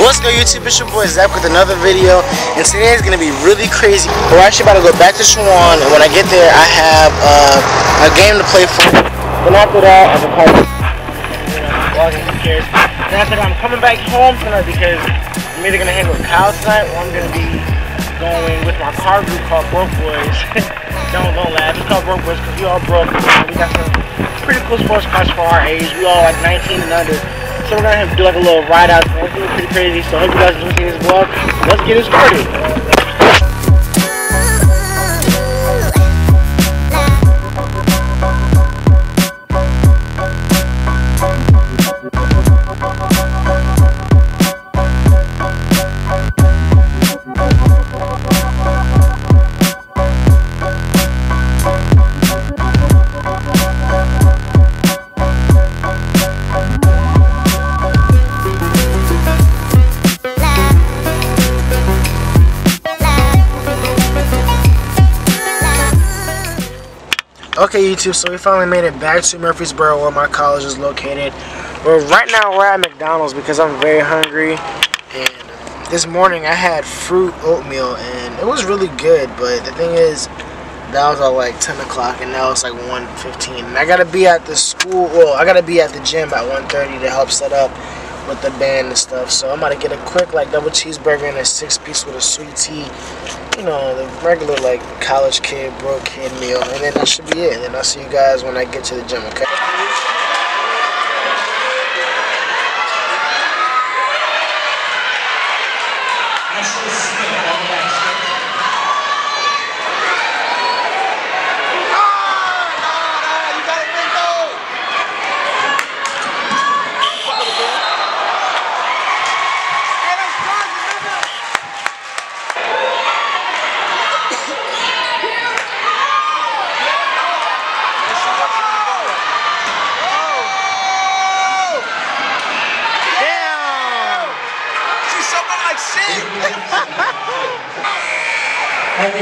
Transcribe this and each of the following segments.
What's good YouTube? It's your boy Zach with another video and today is going to be really crazy. We're actually about to go back to Chowan and when I get there I have uh, a game to play for. Then after that I'm probably vlogging who. Then after that I'm coming back home tonight because I'm either going to hang with Kyle tonight or I'm going to be going with my car group called Broke Boys. don't, don't laugh, it's called Broke Boys because we all broke. We got some pretty cool sports cars for our age. We all like 19 and under. So we're gonna have to do like a little ride out. It's gonna be pretty crazy. So I hope you guys enjoy this vlog. Let's get it started. Okay, YouTube, so we finally made it back to Murfreesboro where my college is located. Well, right now we're at McDonald's because I'm very hungry. And this morning I had fruit oatmeal and it was really good. But the thing is, that was at like 10 o'clock and now it's like 1.15. And I gotta be at the school, well, I gotta be at the gym at 1.30 to help set up with the band and stuff. So I'm to get a quick like double cheeseburger and a six piece with a sweet tea you know, the regular like college kid, broke kid meal, and then that should be it. And then I'll see you guys when I get to the gym, okay?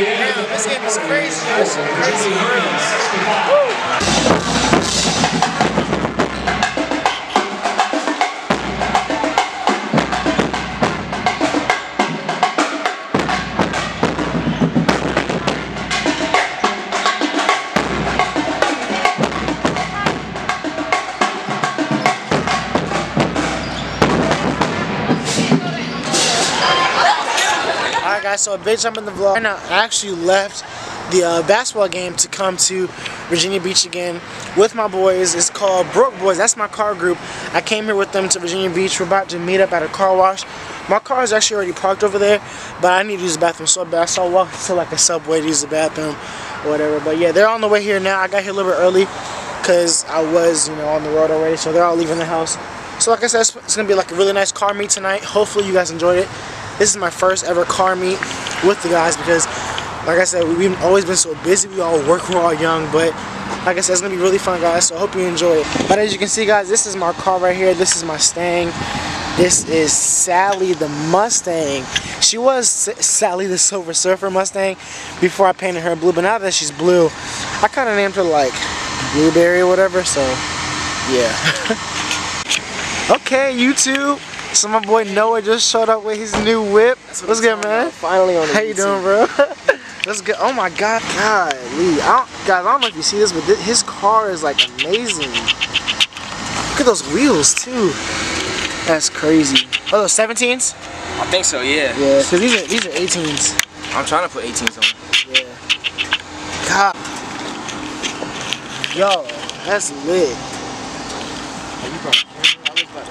Damn, this game is crazy. This is crazy. Guys, so a big jump in the vlog. Now, I actually left the uh, basketball game to come to Virginia Beach again with my boys. It's called Broke Boys. That's my car group. I came here with them to Virginia Beach. We're about to meet up at a car wash. My car is actually already parked over there, but I need to use the bathroom so bad. So I walked to like a subway to use the bathroom or whatever. But yeah, they're on the way here now. I got here a little bit early because I was, you know, on the road already. So they're all leaving the house. So like I said, it's going to be like a really nice car meet tonight. Hopefully you guys enjoyed it. This is my first ever car meet with the guys because, like I said, we've always been so busy. We all work, we're all young, but like I said, it's going to be really fun, guys, so I hope you enjoy it. But as you can see, guys, this is my car right here. This is my Stang. This is Sally the Mustang. She was Sally the Silver Surfer Mustang before I painted her blue, but now that she's blue, I kind of named her like Blueberry or whatever, so yeah. okay, YouTube. So my boy Noah just showed up with his new whip. What What's good, man? Finally on the How you doing, bro? That's good. Oh my God, God, Lee. I guys, I don't know if you see this, but his car is like amazing. Look at those wheels too. That's crazy. Oh, those 17s? I think so. Yeah. Yeah. Cause these are these are 18s. I'm trying to put 18s on. Yeah. God. Yo, that's lit.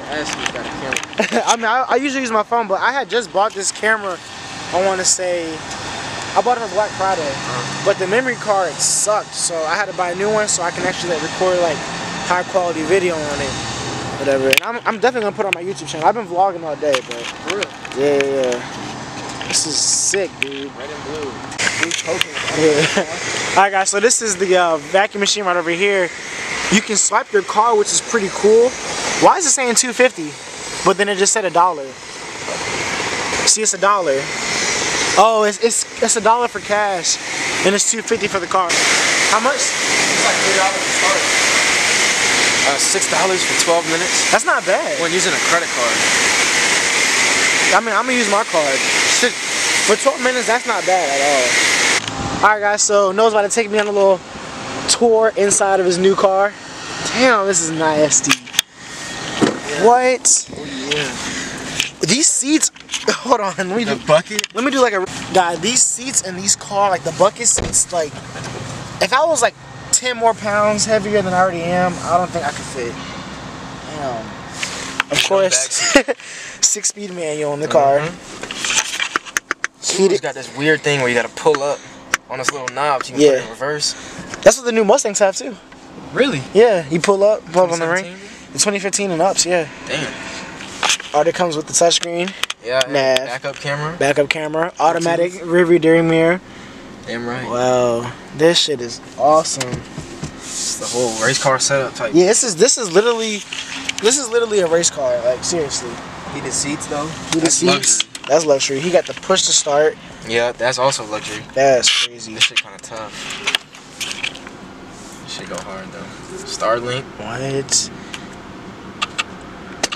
I mean, I, I, usually use my phone, but I had just bought this camera. I want to say, I bought it for Black Friday, uh-huh. but the memory card sucked, so I had to buy a new one so I can actually like, record like high quality video on it, whatever. And I'm, I'm definitely gonna put it on my YouTube channel. I've been vlogging all day, but for real, yeah, yeah. yeah. This is sick, dude. Red and blue. Yeah. Alright guys, so this is the uh, vacuum machine right over here. You can swipe your car, which is pretty cool. Why is it saying 250? But then it just said a dollar. See, it's a dollar. Oh, it's it's it's a dollar for cash, and it's 250 for the car. How much? It's like three dollars to start. Uh, six dollars for 12 minutes. That's not bad. When using a credit card. I mean, I'm gonna use my card. Shit, For 12 minutes, that's not bad at all. All right, guys. So Noah's about to take me on a little tour inside of his new car. Damn, this is nasty. What? Oh, yeah. These seats. Hold on. Let me do. bucket? Let me do like a. guy. these seats in these car, like the bucket seats, like if I was like 10 more pounds heavier than I already am, I don't think I could fit. Damn. Of course, six speed manual in the car. Mm-hmm. Subaru's Heated. got this weird thing where you gotta pull up on this little knob so you can Yeah. put it in reverse. That's what the new Mustangs have too. Really? Yeah, you pull up, pull up on the ring. 2017? The 2015 and ups, yeah. Damn. Oh, that comes with the touchscreen, Yeah. Nav. Backup camera. backup camera, automatic rearview rear mirror. Damn right. Wow, this shit is awesome. It's the whole race car setup type. Yeah, this is this is literally this is literally a race car. Like seriously, Heated seats though. the That's seats. That's luxury. He got the push to start. Yeah, that's also luxury. That's crazy. This shit kind of tough. This shit go hard though. Starlink, What?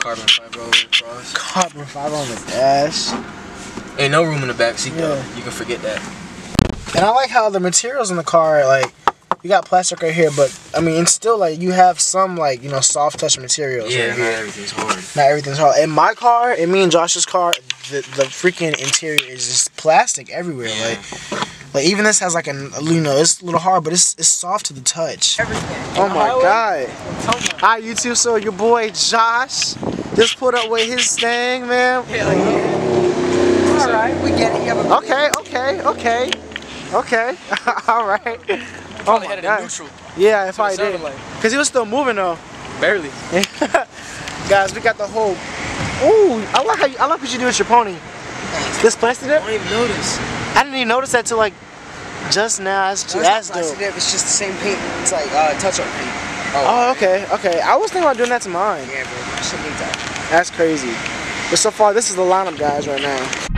Carbon fiber over across. Carbon fiber on the dash. Ain't no room in the back seat though. You can forget that. And I like how the materials in the car, like, you got plastic right here, but I mean, it's still like you have some like you know soft touch materials. Yeah, right not here. everything's hard. Not everything's hard. In my car, in me and Josh's car, the the freaking interior is just plastic everywhere. Yeah. Like, like even this has like a you know it's a little hard, but it's it's soft to the touch. Everything. Oh my god! Hi YouTube, so your boy Josh just put up with his thing, man. All right, we get it. You have a Okay, okay, okay, okay. All right. Oh my had it god. in neutral. Yeah, if I did, like. cause he was still moving though. Barely. Guys, we got the whole. Ooh, I like how you, I like what you do with your pony. This Plasti Dip? don't even notice. I didn't even notice that till like just now. That's, No, that's dope. It's just the same paint. It's like uh, touch-up paint. Oh. oh, okay, okay. I was thinking about doing that to mine. Yeah, bro. Needs that. That's crazy. But so far, this is the lineup, guys, right now.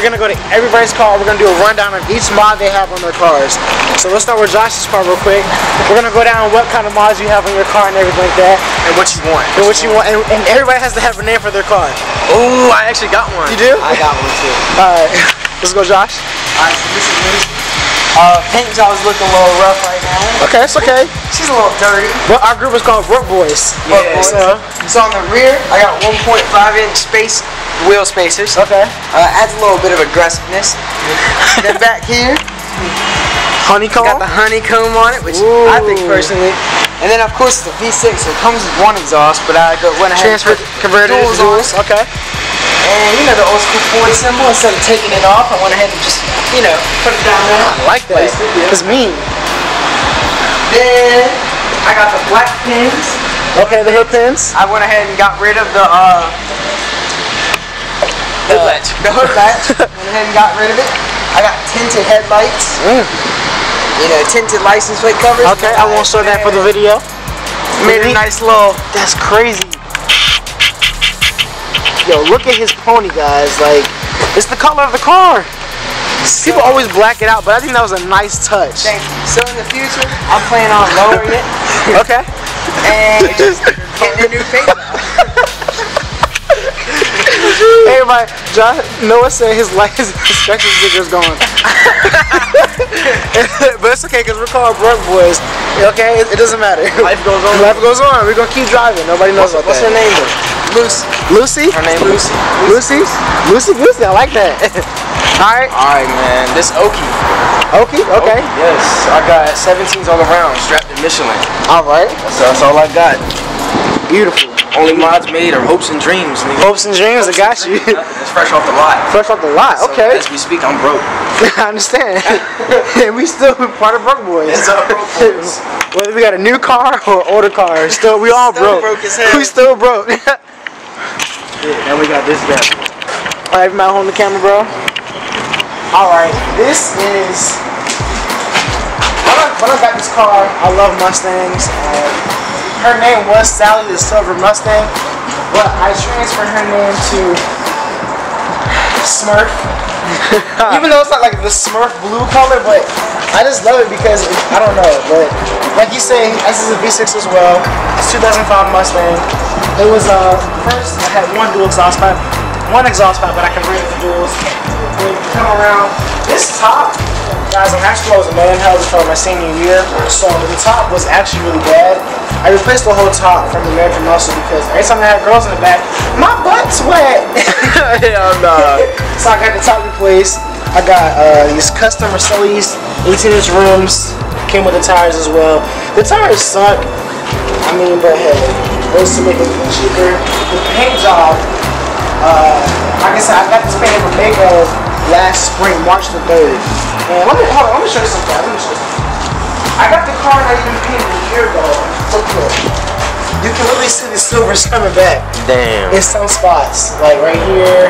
We're gonna go to everybody's car. We're gonna do a rundown of each mod they have on their cars. So let's start with Josh's car real quick. We're gonna go down what kind of mods you have on your car and everything like that. And what you want? And what you want, and, and everybody has to have a name for their car. Oh, I actually got one. You do? I got one too. Alright, let's go, Josh. Alright, so this is me. Uh, paint job's looking a little rough right now. Okay, it's okay. She's a little dirty. Well, our group is called Broke Boys. Brook Yeah, Boys. So, So on the rear, I got 1.5 inch space wheel spacers. okay. Uh, adds a little bit of aggressiveness. then back here, Honeycomb. got the honeycomb on it, which Ooh. I think personally. And then of course the V6, so it comes with one exhaust, but I went ahead Transfer and converted duals into on duals. Okay. And you know the old school Ford symbol, instead of taking it off, I went ahead and just, you know, put it down there. I like that. It's mean. Then I got the black pins. Okay, the hood pins. I went ahead and got rid of the uh the, Hood latch. The hood latch. went ahead and got rid of it. I got tinted headlights. Mm. You know, tinted license plate covers. Okay, I won't show that for the video. Made a nice little. That's crazy. Yo, look at his pony, guys. Like, it's the color of the car. People always black it out, but I think that was a nice touch. Thank you. So in the future, I'm planning on lowering it Okay. and just getting a new paint job. Hey everybody, John, Noah said his license inspection sticker is gone. but it's okay because we're called Broke Boys. Okay, it, it doesn't matter. Life goes on. Life goes on. We're gonna keep driving. Nobody knows about What's her name? though? Lucy. Lucy. Her name Lucy. Lucy. Lucy. Lucy. I like that. All right. All right, man. This Oki. Okay. Okay. Yes, I got 17s all around, strapped in Michelin. All right. That's, that's all I got. Beautiful. Only mods made are hopes and dreams. Nigga. Hopes and dreams. I got you. It's fresh off the lot. Fresh off the lot. So, Okay. as we speak, I'm broke. I understand. and we still part of Broke Boys. It's all Broke Boys. Whether we got a new car or older car, still we all Still broke. broke as hell. We still broke. And we got this guy. Alright, everybody hold the camera, bro. Alright, this is. When I, when I got this car, I love Mustangs. Uh, her name was Sally the Silver Mustang. but I transferred her name to Smurf. Even though it's not like the Smurf blue color, but I just love it because I don't know. But like you say, this is a V6 as well. It's 2005 Mustang. It was uh first I had one dual exhaust pipe, one exhaust pipe, but I can converted to duals. When you come around, this top, guys, I'm actually I was a man held for my senior year, so the top was actually really bad. I replaced the whole top from American Muscle because every time I had girls in the back, my butt's wet. Hell no. So I got the top replaced. I got uh, these custom Mercedes 18 inch rims. Came with the tires as well. The tires suck. I mean, but hey, those to make it cheaper. The paint job, uh, like I said, I got this paint from Maaco last spring, March the 3rd. And let me, hold on, let me show you something. Let me show you something. I got the car not even painted a year ago. Look here. You can literally see the silvers coming back Damn. in some spots, like right here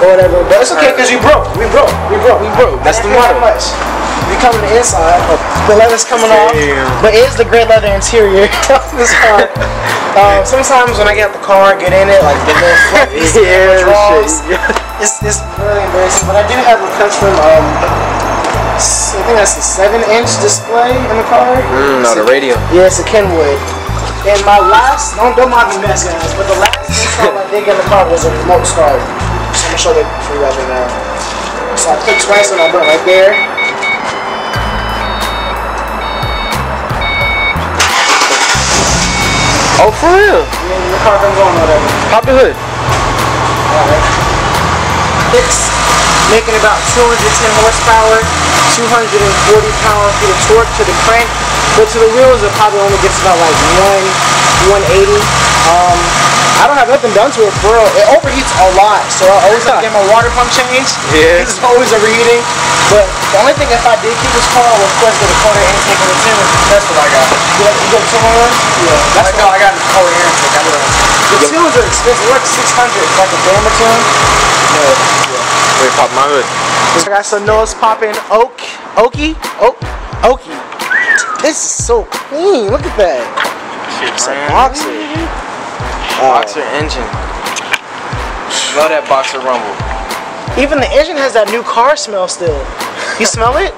or whatever. But it's okay because we broke. We broke. We broke. We broke. That's the Not much. We come on the inside. The leather's coming off, but it is the gray leather interior of this car. um, sometimes when I get out the car, get in it, like the little fluffies, Yeah, draws, shit. it's it's really embarrassing. But I do have a custom. Um, I think that's a seven-inch display in the car. Mm, no, the radio. Yeah, it's a Kenwood. And my last, don't, don't mind me mess, guys, but the last install I did get in the car was a remote start. So I'm gonna show that for you guys right now. So I click twice on that button right there. Oh, for real? And then the car comes on or whatever. Pop the hood. Alright. It's making about 210 horsepower, 240 pound-feet of torque to the crank, but to the wheels it probably only gets about like 1, 180. Um, I don't have nothing done to it for real. It overheats a lot, so I always have to get my water pump changed. Yeah. It's always overheating. But the only thing if I did keep this car, I would of course get a quarter intake of the tin. That's what I got. You got, you got two more? Yeah. That's no, I got the cold air intake. I don't know. The tunes are expensive. They're like 600 for like a Bama tune. Yeah. Wait, pop my hood. I got some nose popping oak, oaky, oak, oaky. This is so clean. Look at that. It's a boxer. Boxer engine. Love that boxer rumble. Even the engine has that new car smell still. You smell it?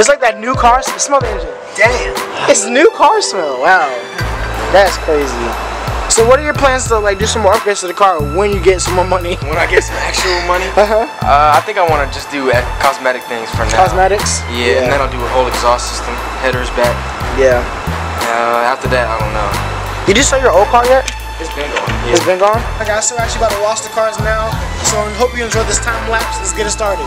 It's like that new car smell. Smell the engine. Damn. It's new car smell. Wow. That's crazy. So what are your plans to like do some more upgrades to the car when you get some more money? When I get some actual money, Uh-huh. uh, I think I want to just do cosmetic things for now. Cosmetics? Yeah, and then I'll do a whole exhaust system, headers back. Yeah. Uh, after that, I don't know. Did you sell your old car yet? It's been going. It's been gone? Alright guys, so we're actually about to wash the cars now. So I hope you enjoyed this time lapse. Let's get it started.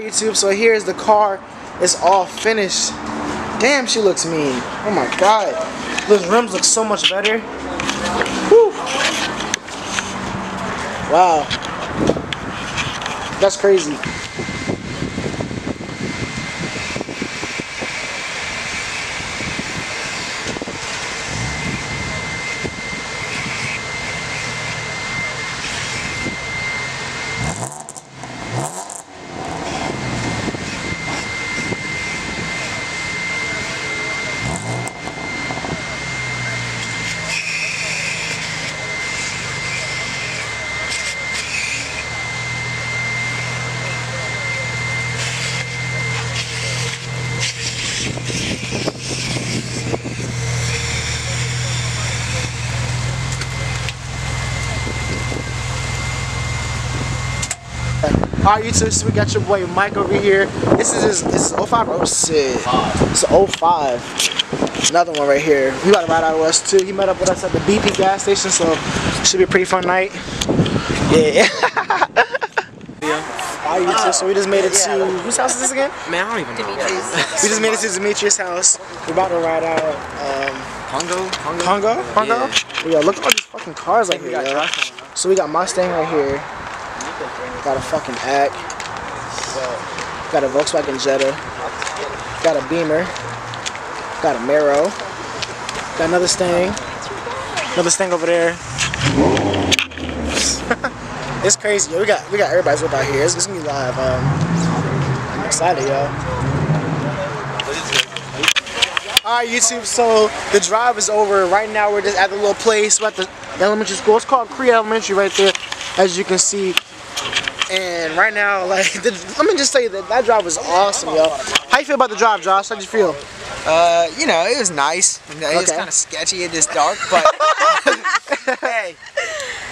YouTube, so here's the car. It's all finished. Damn, she looks mean. Oh my god. Those rims look so much better. Whew. Wow. That's crazy. Alright, YouTube, so we got your boy Mike over here. This is his, this is 05 or 06? It's 05. Another one right here. He about to ride out with us too. He met up with us at the BP gas station, so it should be a pretty fun night. Yeah. Alright, YouTube, so we just made it to, whose house is this again? Man, I don't even know. We just made it to Demetrius' house. We're about to ride out, um, Congo? Congo? Congo? Congo? Yeah. Yeah, look at all these fucking cars right We here, got So we got Mustang right here. Got a fucking Act. Got a Volkswagen Jetta. Got a Beamer. Got a Mero. Got another Stang. Another Stang over there. it's crazy, yo. We got we got everybody's whip out here. It's, it's gonna be live. Um, I'm excited, y'all. Alright, YouTube, so the drive is over. Right now, we're just at the little place. We're at the elementary school. It's called Cree Elementary right there, as you can see. And right now, like, the, let me just tell you that that drive was awesome, yo. How you feel about the drive, Josh? How'd you feel? Uh, you know, it was nice. It was kind of sketchy in this dark, but hey.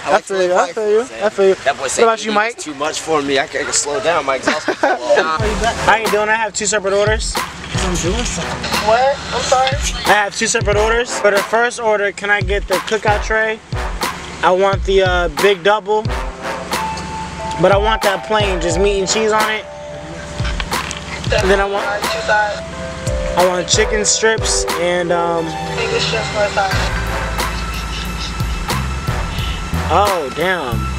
I I like to feel you. I feel you. I feel you. That boy What said about you, Mike? Too much for me. I can, I can slow down. My exhaust. can fall off. How you doing? I have two separate orders. What? I'm sorry. I have two separate orders. For the first order, can I get the cookout tray? I want the uh, big double, but I want that plain, just meat and cheese on it. And then I want I want chicken strips and um. Oh damn.